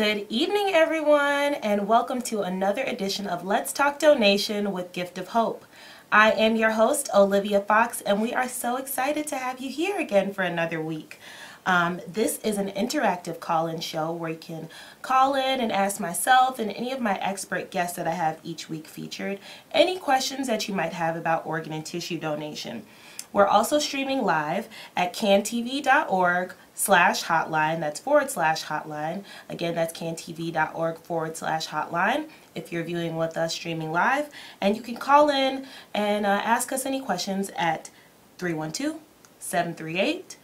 Good evening, everyone, and welcome to another edition of Let's Talk Donation with Gift of Hope. I am your host, Olivia Fox, and we are so excited to have you here again for another week. Um, this is an interactive call-in show where you can call in and ask myself and any of my expert guests that I have each week featured any questions that you might have about organ and tissue donation. We're also streaming live at cantv.org slash hotline. That's forward slash hotline. Again, that's cantv.org forward slash hotline if you're viewing with us streaming live. And you can call in and uh, ask us any questions at 312 738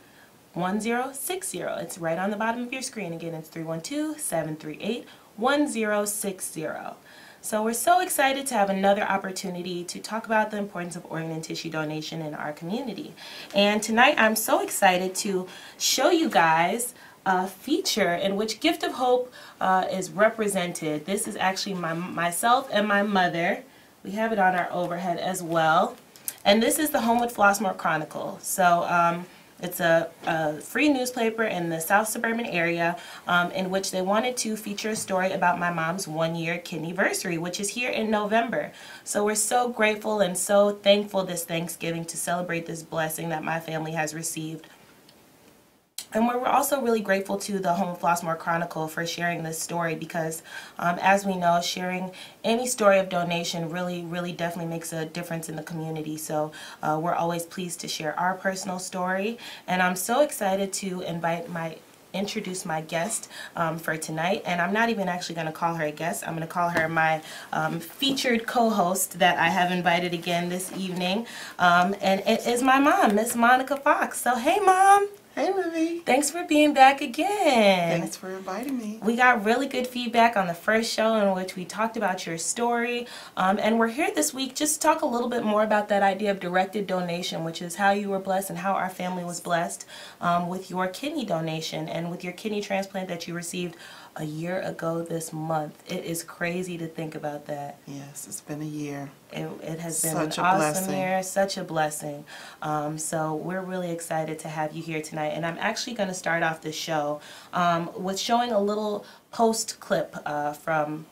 1060. It's right on the bottom of your screen. Again, it's 312 738 1060. So we're so excited to have another opportunity to talk about the importance of organ and tissue donation in our community. And tonight I'm so excited to show you guys a feature in which Gift of Hope uh, is represented. This is actually my myself and my mother. We have it on our overhead as well. And this is the Homewood Flossmoor Chronicle. So um, it's a, a, free newspaper in the South Suburban area um, in which they wanted to feature a story about my mom's one-year kidneyversary, which is here in November. So we're so grateful and so thankful this Thanksgiving to celebrate this blessing that my family has received and we're also really grateful to the Home Flossmoor Chronicle for sharing this story because um, as we know, sharing any story of donation really, really definitely makes a difference in the community. So uh, we're always pleased to share our personal story. And I'm so excited to invite my introduce my guest um, for tonight. And I'm not even actually going to call her a guest. I'm going to call her my um, featured co-host that I have invited again this evening. Um, and it is my mom Miss Monica Fox. So hey mom Hey, Livy. Thanks for being back again. Thanks for inviting me. We got really good feedback on the first show in which we talked about your story. Um, and we're here this week just to talk a little bit more about that idea of directed donation, which is how you were blessed and how our family was blessed um, with your kidney donation and with your kidney transplant that you received a year ago this month. It is crazy to think about that. Yes, it's been a year. It, it has been such an awesome blessing. year, such a blessing. Um, so we're really excited to have you here tonight. And I'm actually going to start off the show um, with showing a little post clip uh, from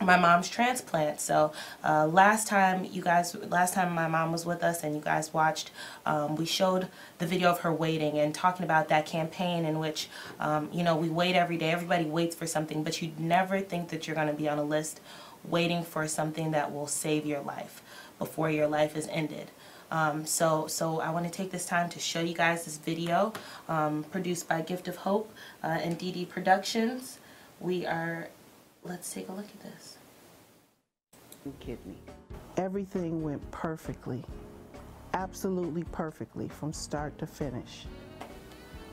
my mom's transplant. So uh, last time you guys, last time my mom was with us and you guys watched, um, we showed the video of her waiting and talking about that campaign in which, um, you know, we wait every day. Everybody waits for something, but you never think that you're going to be on a list waiting for something that will save your life before your life is ended. Um, so, so I want to take this time to show you guys this video um, produced by Gift of Hope uh, and DD Productions. We are Let's take a look at this. Kidney. Everything went perfectly, absolutely perfectly from start to finish.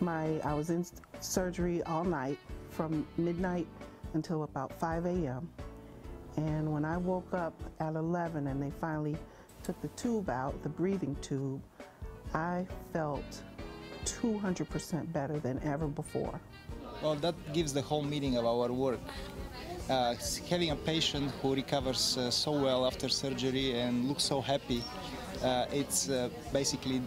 My, I was in surgery all night from midnight until about 5 a.m. And when I woke up at 11 and they finally took the tube out, the breathing tube, I felt 200% better than ever before. Well, that gives the whole meaning of our work uh, having a patient who recovers uh, so well after surgery and looks so happy, uh, it's uh, basically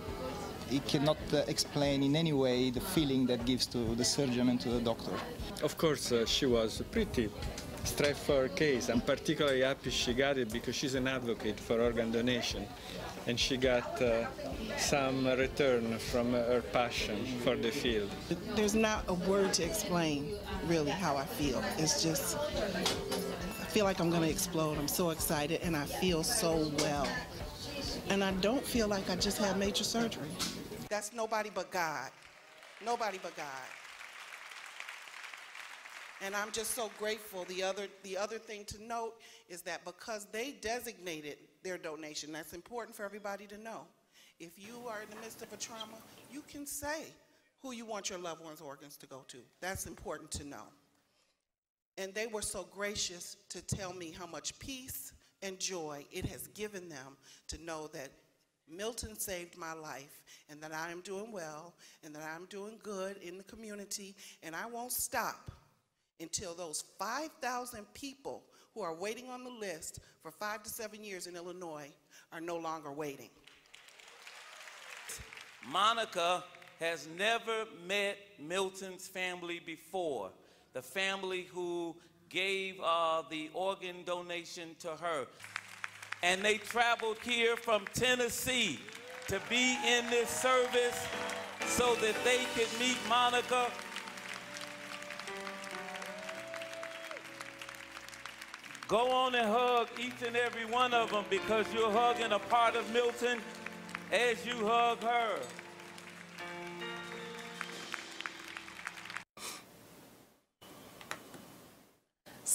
it cannot uh, explain in any way the feeling that gives to the surgeon and to the doctor. Of course, uh, she was a pretty straightforward case. I'm particularly happy she got it because she's an advocate for organ donation and she got uh, some return from her passion for the field. There's not a word to explain really how I feel. It's just, I feel like I'm going to explode. I'm so excited and I feel so well. And I don't feel like I just had major surgery. That's nobody but God. Nobody but God. And I'm just so grateful. The other, the other thing to note is that because they designated their donation, that's important for everybody to know. If you are in the midst of a trauma, you can say who you want your loved one's organs to go to. That's important to know. And they were so gracious to tell me how much peace and joy it has given them to know that Milton saved my life and that I am doing well and that I'm doing good in the community and I won't stop until those 5,000 people who are waiting on the list for five to seven years in Illinois are no longer waiting. Monica has never met Milton's family before. the family who gave uh, the organ donation to her. And they traveled here from Tennessee to be in this service so that they could meet Monica. Go on and hug each and every one of them because you're hugging a part of Milton as you hug her.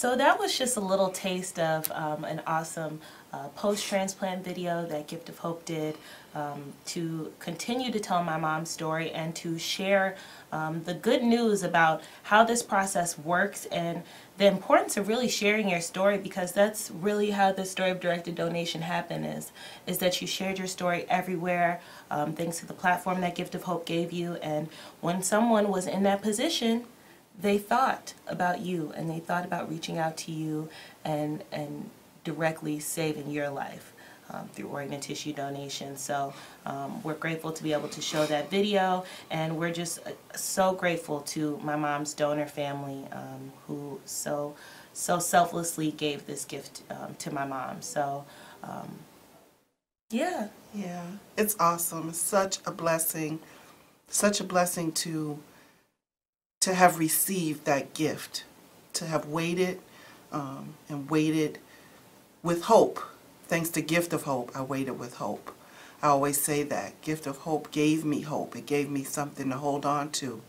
So that was just a little taste of um, an awesome uh, post-transplant video that Gift of Hope did um, to continue to tell my mom's story and to share um, the good news about how this process works and the importance of really sharing your story because that's really how the story of directed donation happened is is that you shared your story everywhere um, thanks to the platform that Gift of Hope gave you. And when someone was in that position they thought about you and they thought about reaching out to you and and directly saving your life um, through organ tissue donation. So um, we're grateful to be able to show that video and we're just uh, so grateful to my mom's donor family um, who so so selflessly gave this gift um, to my mom. So um, yeah. Yeah, it's awesome. Such a blessing, such a blessing to to have received that gift, to have waited um, and waited with hope. Thanks to Gift of Hope, I waited with hope. I always say that. Gift of Hope gave me hope. It gave me something to hold on to,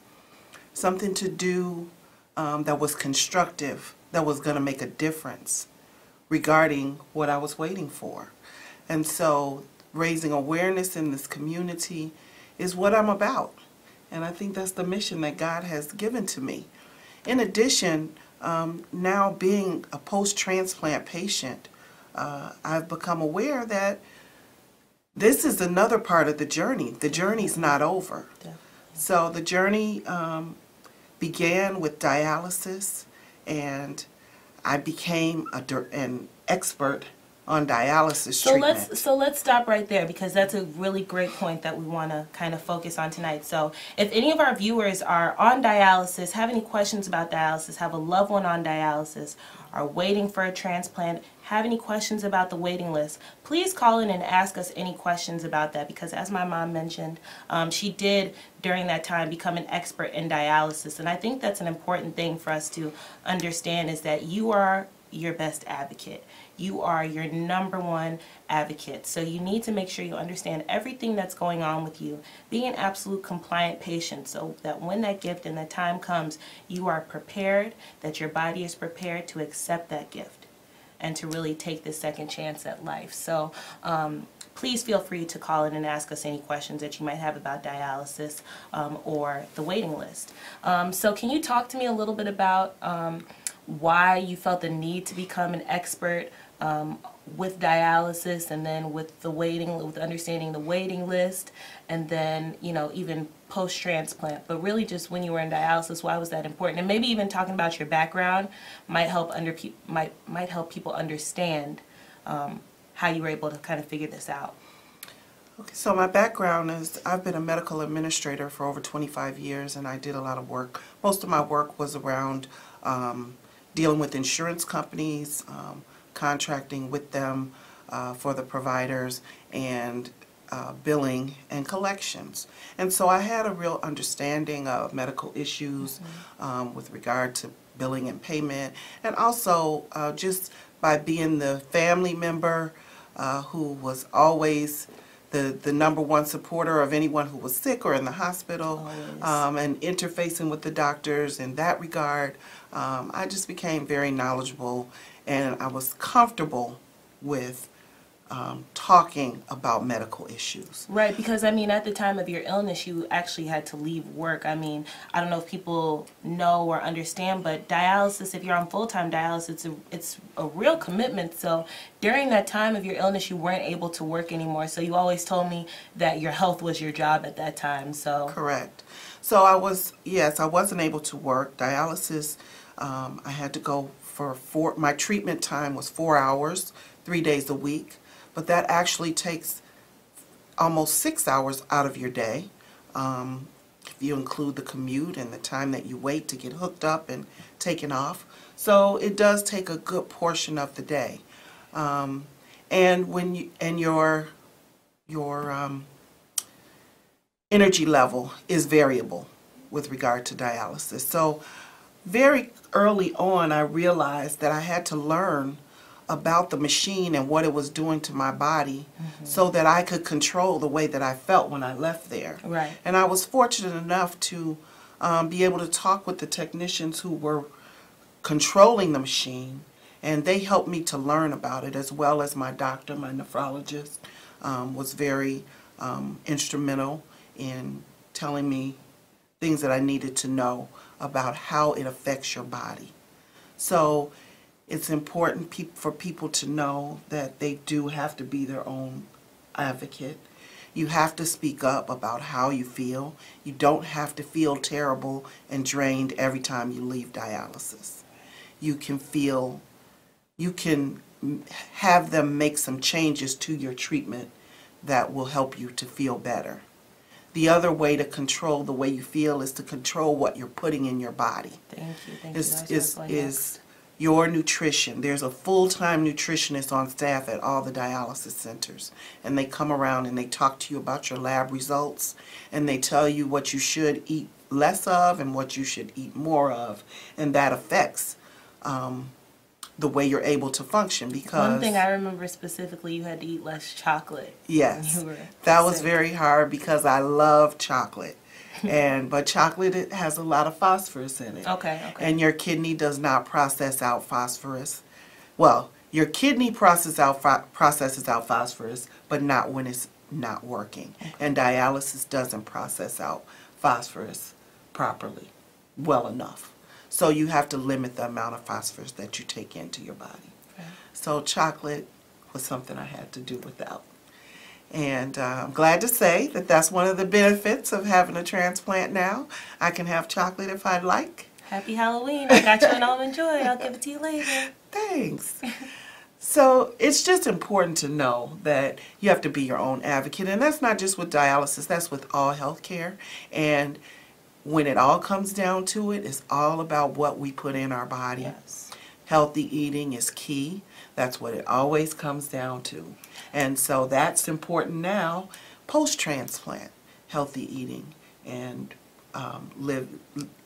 something to do um, that was constructive, that was going to make a difference regarding what I was waiting for. And so raising awareness in this community is what I'm about. And I think that's the mission that God has given to me. In addition, um, now being a post-transplant patient, uh, I've become aware that this is another part of the journey. The journey's not over. So the journey um, began with dialysis, and I became a, an expert on dialysis so treatment. let's so let's stop right there because that's a really great point that we want to kind of focus on tonight. So if any of our viewers are on dialysis have any questions about dialysis have a loved one on dialysis are waiting for a transplant have any questions about the waiting list please call in and ask us any questions about that because as my mom mentioned um, she did during that time become an expert in dialysis. And i think that's an important thing for us to understand is that you are your best advocate you are your number one advocate. So you need to make sure you understand everything that's going on with you. Be an absolute compliant patient so that when that gift and that time comes, you are prepared, that your body is prepared to accept that gift and to really take this second chance at life. So um, please feel free to call in and ask us any questions that you might have about dialysis um, or the waiting list. Um, so can you talk to me a little bit about um, why you felt the need to become an expert um, with dialysis and then with the waiting, with understanding the waiting list and then, you know, even post-transplant. But really just when you were in dialysis, why was that important? And maybe even talking about your background might help under might might help people understand um, how you were able to kind of figure this out. Okay, so my background is I've been a medical administrator for over 25 years and I did a lot of work. Most of my work was around um, dealing with insurance companies, um, contracting with them uh, for the providers and uh, billing and collections. And so I had a real understanding of medical issues mm-hmm. um, with regard to billing and payment and also uh, just by being the family member uh, who was always the, the number one supporter of anyone who was sick or in the hospital um, and interfacing with the doctors in that regard. Um, I just became very knowledgeable and I was comfortable with um, talking about medical issues. Right, because I mean, at the time of your illness, you actually had to leave work. I mean, I don't know if people know or understand, but dialysis, if you're on full time dialysis, it's a, it's a real commitment. So during that time of your illness, you weren't able to work anymore. So you always told me that your health was your job at that time. So correct. So I was yes, I wasn't able to work dialysis. Um, I had to go for four, my treatment time was four hours, three days a week, but that actually takes almost six hours out of your day. Um, if you include the commute and the time that you wait to get hooked up and taken off. So it does take a good portion of the day. Um, and when you, and your, your, um, energy level is variable with regard to dialysis. So very early on, I realized that I had to learn about the machine and what it was doing to my body so that I could control the way that I felt when I left there. Right. And I was fortunate enough to um, be able to talk with the technicians who were controlling the machine, and they helped me to learn about it, as well as my doctor, my nephrologist, um, was very um, instrumental in telling me things that I needed to know about how it affects your body. So it's important peop for people to know that they do have to be their own advocate. You have to speak up about how you feel. You don't have to feel terrible and drained every time you leave dialysis. You can feel, you can have them make some changes to your treatment that will help you to feel better. The other way to control the way you feel is to control what you're putting in your body Thank you. Thank you. is That's is is your nutrition. There's a full-time nutritionist on staff at all the dialysis centers, and they come around and they talk to you about your lab results, and they tell you what you should eat less of and what you should eat more of, and that affects um, the way you're able to function. Because One thing I remember specifically, you had to eat less chocolate. Yes, that was very hard because I love chocolate, and but chocolate it has a lot of phosphorus in it. Okay, okay. And your kidney does not process out phosphorus. Well, your kidney process out processes out phosphorus, but not when it's not working. And dialysis doesn't process out phosphorus properly, well enough. So you have to limit the amount of phosphorus that you take into your body. Okay. So chocolate was something I had to do without. And uh, I'm glad to say that that's one of the benefits of having a transplant now. I can have chocolate if I'd like. Happy Halloween. I got you an almond joy. I'll give it to you later. Thanks. So it's just important to know that you have to be your own advocate. And that's not just with dialysis, that's with all healthcare. And when it all comes down to it, it's all about what we put in our body. Yes. Healthy eating is key. That's what it always comes down to. And so that's important now, post transplant, healthy eating and um, live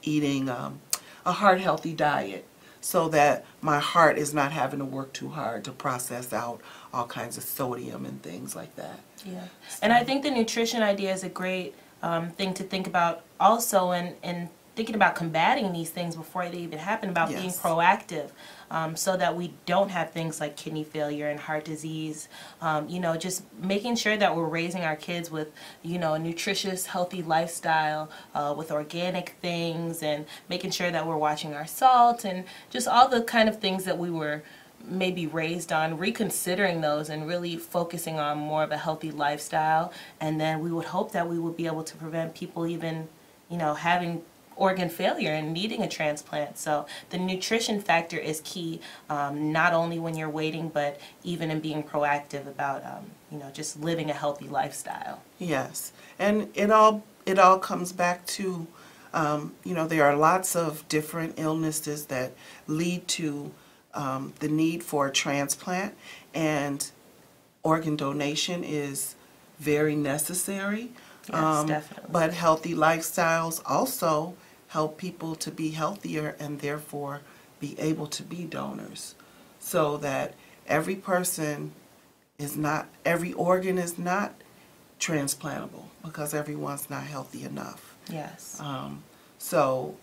eating um, a heart healthy diet so that my heart is not having to work too hard to process out all kinds of sodium and things like that. Yeah, and I think the nutrition idea is a great um, thing to think about also in, in thinking about combating these things before they even happen, about being proactive um, so that we don't have things like kidney failure and heart disease. Um, you know, just making sure that we're raising our kids with, you know, a nutritious, healthy lifestyle uh, with organic things and making sure that we're watching our salt and just all the kind of things that we were maybe raised on, reconsidering those and really focusing on more of a healthy lifestyle. And then we would hope that we would be able to prevent people even, you know, having organ failure and needing a transplant. So the nutrition factor is key, um, not only when you're waiting, but even in being proactive about, um, you know, just living a healthy lifestyle. Yes, and it all it all comes back to, um, you know, there are lots of different illnesses that lead to um, the need for a transplant, and organ donation is very necessary. Yes, definitely. But healthy lifestyles also help people to be healthier and therefore be able to be donors, so that every person is not every organ is not transplantable because everyone's not healthy enough. Yes. Um, so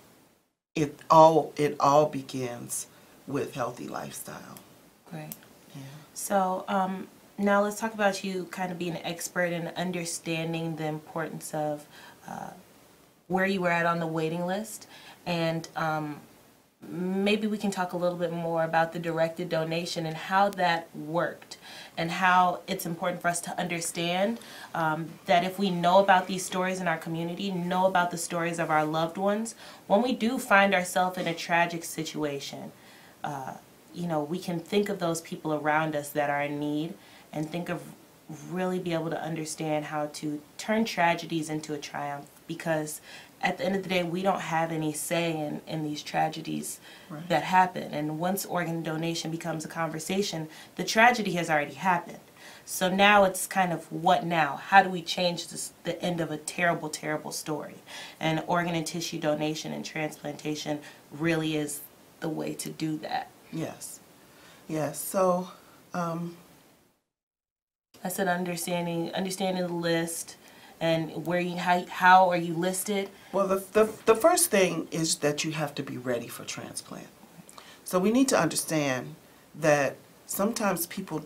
it all it all begins with healthy lifestyle. Great. Yeah. So um, now let's talk about you kind of being an expert in understanding the importance of uh, where you were at on the waiting list, and um, maybe we can talk a little bit more about the directed donation and how that worked, and how it's important for us to understand um, that if we know about these stories in our community, know about the stories of our loved ones, when we do find ourselves in a tragic situation you know, we can think of those people around us that are in need and think of really be able to understand how to turn tragedies into a triumph because at the end of the day, we don't have any say in, in these tragedies Right. that happen. And once organ donation becomes a conversation, the tragedy has already happened. So now it's kind of what now? How do we change this, the end of a terrible, terrible story? And organ and tissue donation and transplantation really is the way to do that. Yes. Yes. So, um, I said understanding understanding the list and where you how, how are you listed. well, the, the, the first thing is that you have to be ready for transplant. So we need to understand that sometimes people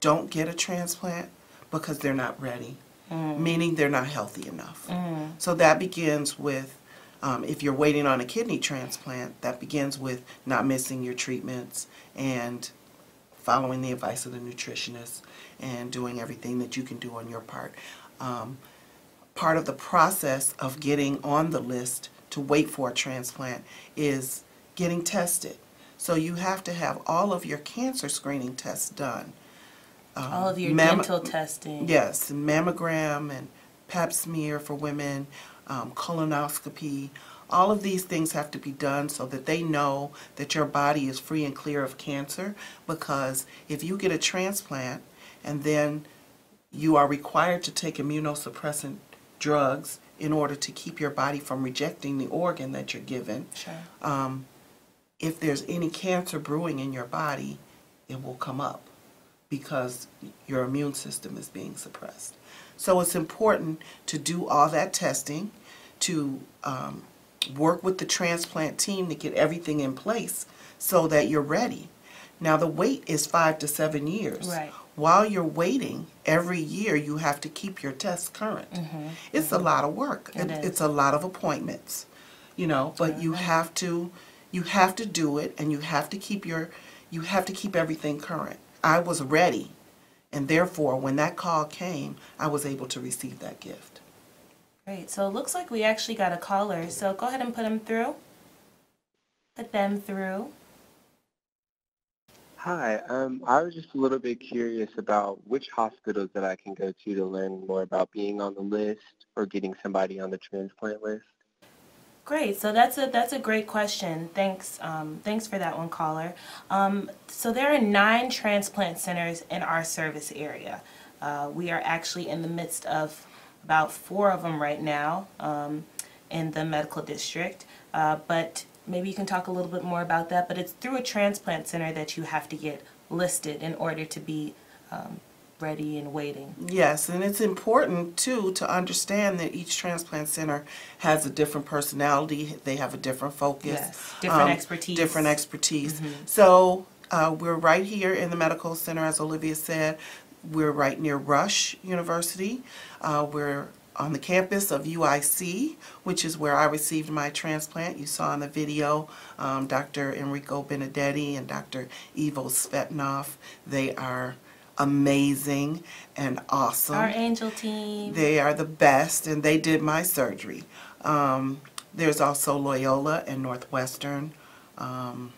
don't get a transplant because they're not ready, meaning they're not healthy enough. So that begins with, um, if you're waiting on a kidney transplant, that begins with not missing your treatments and following the advice of the nutritionist and doing everything that you can do on your part. Um, part of the process of getting on the list to wait for a transplant is getting tested. So you have to have all of your cancer screening tests done. Um, All of your dental testing. Yes, mammogram and pap smear for women, um, colonoscopy. All of these things have to be done so that they know that your body is free and clear of cancer. Because if you get a transplant and then you are required to take immunosuppressant drugs in order to keep your body from rejecting the organ that you're given, Sure. um, if there's any cancer brewing in your body, it will come up because your immune system is being suppressed. So it's important to do all that testing, to um, work with the transplant team to get everything in place so that you're ready. Now, the wait is five to seven years. Right. While you're waiting, every year you have to keep your tests current. It's a lot of work. Mm-hmm. It. It's a lot of appointments, you know, but you have to you have to do it and you have to keep your you have to keep everything current. I was ready and therefore when that call came, I was able to receive that gift. Great. So it looks like we actually got a caller. So go ahead and put them through. Put them through. Hi, um, I was just a little bit curious about which hospitals that I can go to to learn more about being on the list or getting somebody on the transplant list. Great. So that's a that's a great question. Thanks. Um, thanks for that one, caller. Um, so there are nine transplant centers in our service area. Uh, we are actually in the midst of about four of them right now um, in the medical district. Uh, but maybe you can talk a little bit more about that. But it's through a transplant center that you have to get listed in order to be um, ready and waiting. Yes, and it's important too to understand that each transplant center has a different personality. They have a different focus, um, Yes, different expertise. different expertise. So uh, we're right here in the medical center, as Olivia said. We're right near Rush University. Uh, we're on the campus of UIC, which is where I received my transplant. You saw in the video um, Dr. Enrico Benedetti and Dr. Ivo Tzvetanov. They are amazing and awesome. Our angel team. They are the best, and they did my surgery. Um, there's also Loyola and Northwestern. Um,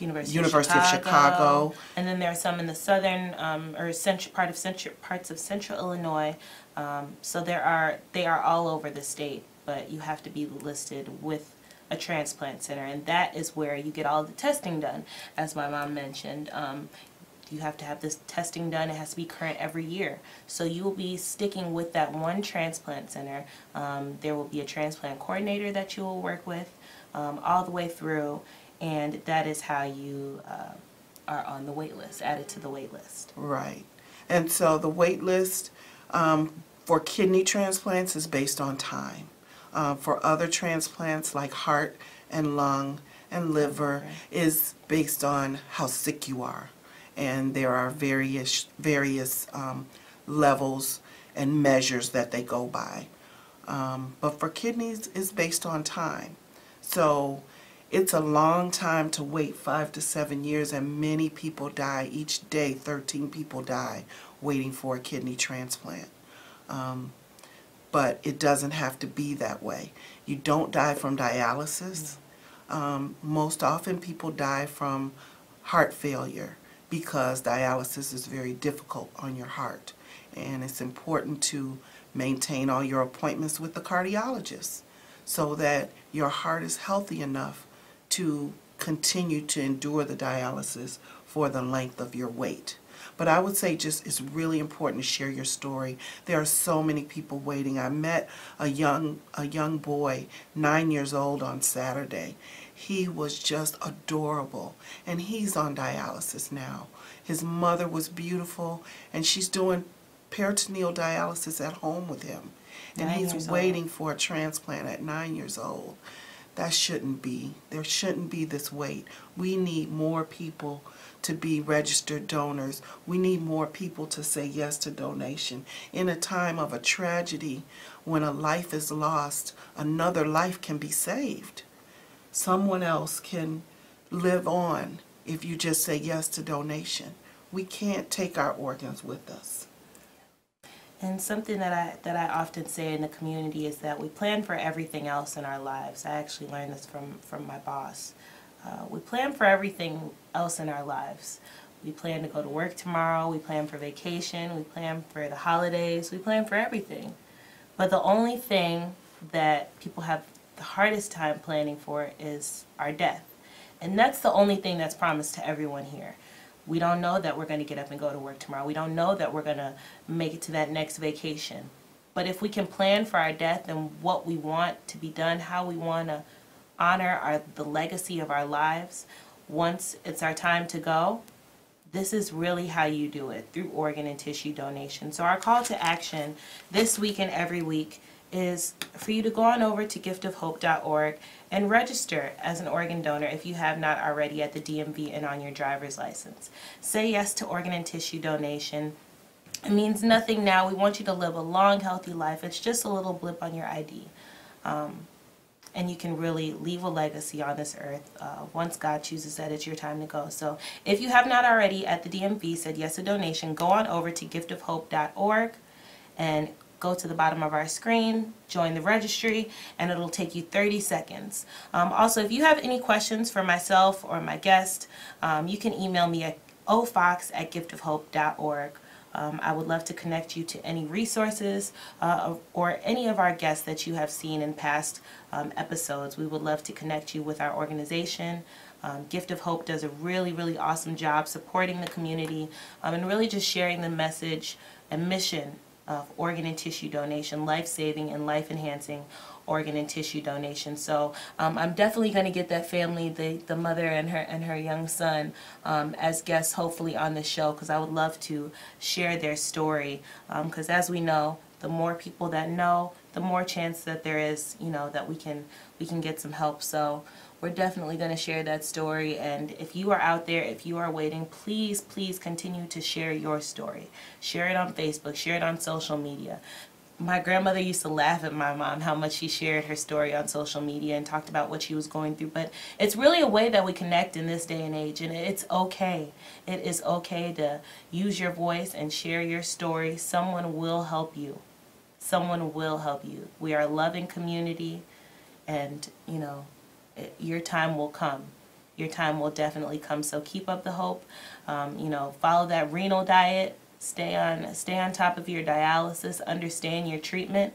University, University of of Chicago. Chicago. and then there are some in the southern um, or central part of central parts of central Illinois. Um, so there are they are all over the state, but you have to be listed with a transplant center, and that is where you get all the testing done, as my mom mentioned. Um, you have to have this testing done. It has to be current every year. So you will be sticking with that one transplant center. Um, there will be a transplant coordinator that you will work with um, all the way through, and that is how you uh, are on the wait list, added to the wait list. right. And so the wait list um, for kidney transplants is based on time. Uh, for other transplants like heart and lung and liver is based on how sick you are. And there are various, various um, levels and measures that they go by. Um, but for kidneys, it's based on time. So it's a long time to wait, five to seven years, and many people die each day. 13 people die waiting for a kidney transplant. Um, but it doesn't have to be that way. You don't die from dialysis. Um, most often, people die from heart failure. because dialysis is very difficult on your heart. And it's important to maintain all your appointments with the cardiologist so that your heart is healthy enough to continue to endure the dialysis for the length of your wait. But I would say just it's really important to share your story. There are so many people waiting. I met a young a young boy, 9 years old on Saturday. He was just adorable and he's on dialysis now. His mother was beautiful and she's doing peritoneal dialysis at home with him. And Nine he's years old. waiting for a transplant at 9 years old. That shouldn't be. There shouldn't be this wait. We need more people to be registered donors. We need more people to say yes to donation. In a time of a tragedy, when a life is lost, another life can be saved. Someone else can live on if you just say yes to donation. We can't take our organs with us. And something that I that I often say in the community is that we plan for everything else in our lives. I actually learned this from from my boss. Uh, we plan for everything else in our lives. We plan to go to work tomorrow. We plan for vacation. We plan for the holidays. We plan for everything. But the only thing that people have the hardest time planning for is our death. And that's the only thing that's promised to everyone here. We don't know that we're going to get up and go to work tomorrow. We don't know that we're going to make it to that next vacation. But if we can plan for our death and what we want to be done, how we want to honor our, the legacy of our lives, once it's our time to go, this is really how you do it through organ and tissue donation. So our call to action this week and every week is for you to go on over to giftofhope.org and register as an organ donor if you have not already at the DMV and on your driver's license. Say yes to organ and tissue donation. It means nothing now. We want you to live a long, healthy life. It's just a little blip on your ID. Um, and you can really leave a legacy on this earth uh, once God chooses that it's your time to go. So if you have not already at the DMV said yes to donation, go on over to giftofhope.org and go to the bottom of our screen, join the registry, and it'll take you 30 seconds. Um, also, if you have any questions for myself or my guest, um, you can email me at ofox at giftofhope.org. Um, I would love to connect you to any resources uh, or any of our guests that you have seen in past um, episodes. We would love to connect you with our organization. Um, Gift of Hope does a really, really awesome job supporting the community um, and really just sharing the message and mission of organ and tissue donation, life-saving and life-enhancing organ and tissue donation. So um, I'm definitely going to get that family, the, the mother and her and her young son, um, as guests hopefully on the show because I would love to share their story. Because as we know, the more people that know, the more chance that there is, you know, that we can we can get some help. So we're definitely going to share that story. And if you are out there, if you are waiting, please, please continue to share your story. Share it on Facebook, share it on social media. My grandmother used to laugh at my mom how much she shared her story on social media and talked about what she was going through. But it's really a way that we connect in this day and age, and it's okay. It is okay to use your voice and share your story. Someone will help you. Someone will help you. We are a loving community, and you know, your time will come. Your time will definitely come. So keep up the hope. Um, you know, follow that renal diet. Stay on stay on top of your dialysis. Understand your treatment,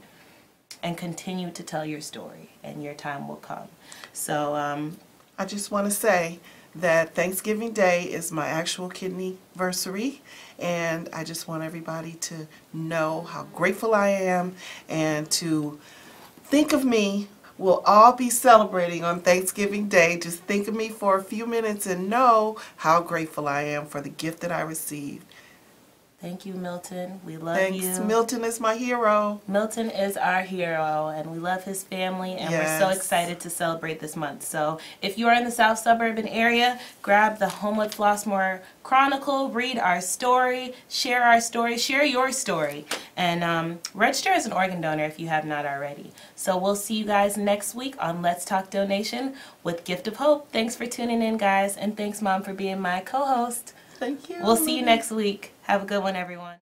and continue to tell your story. And your time will come. So um, I just want to say that Thanksgiving Day is my actual kidney anniversary, and I just want everybody to know how grateful I am and to think of me. We'll all be celebrating on Thanksgiving Day. Just think of me for a few minutes and know how grateful I am for the gift that I received. Thank you, Milton. We love Thanks, you. Milton is my hero. Milton is our hero, and we love his family, and we're so excited to celebrate this month. So, if you are in the South Suburban area, grab the Homewood Flossmoor Chronicle, read our story, share our story, share your story, and um, register as an organ donor if you have not already. So, we'll see you guys next week on Let's Talk Donation with Gift of Hope. Thanks for tuning in, guys, and thanks, Mom, for being my co host. Thank you. We'll see you next week. Have a good one, everyone.